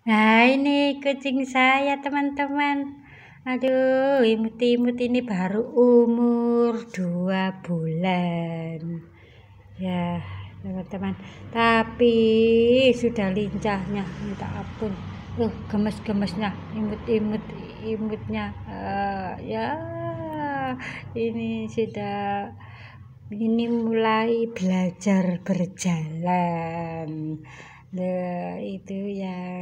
Nah, ini kucing saya, teman-teman. Aduh, imut-imut ini baru umur dua bulan. Ya, teman-teman. Tapi sudah lincahnya, minta ampun. Uh, gemes-gemesnya, imut-imut, imutnya. Uh, ya, ini sudah ini mulai belajar berjalan. Nah, itu yang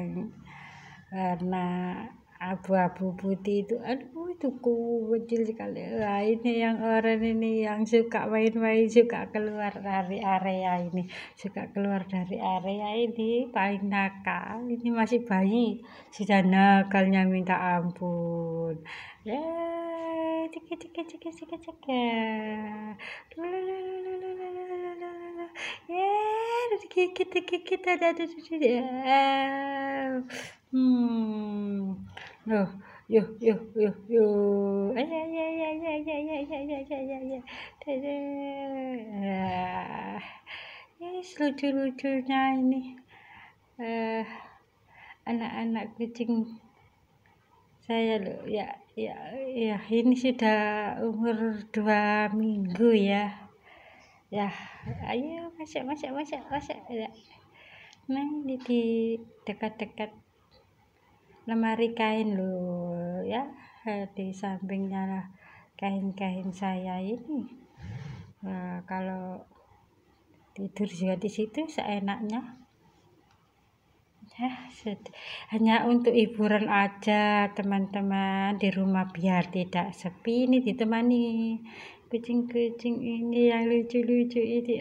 warna abu-abu putih itu. Aduh, itu kecil sekali. Nah, ini yang orang ini yang suka main-main, suka keluar dari area ini. Suka keluar dari area ini, paling nakal. Ini masih bayi, sudah nakalnya minta ampun. Ya, cek cek cek cek cek hmm loh yo yo yo yo ay ay ay ay ay ay ay ay ay ay ay ay yes lucu-lucunya ini uh, anak-anak kucing saya loh ya ya ya ini sudah umur dua minggu ya ya ayo masuk masuk masuk masuk ya nah di dekat-dekat lemari kain loh ya di sampingnya kain-kain saya ini. Nah, kalau tidur juga di situ seenaknya. Ya hanya untuk hiburan aja teman-teman. Di rumah biar tidak sepi ini ditemani kucing-kucing ini yang lucu-lucu ini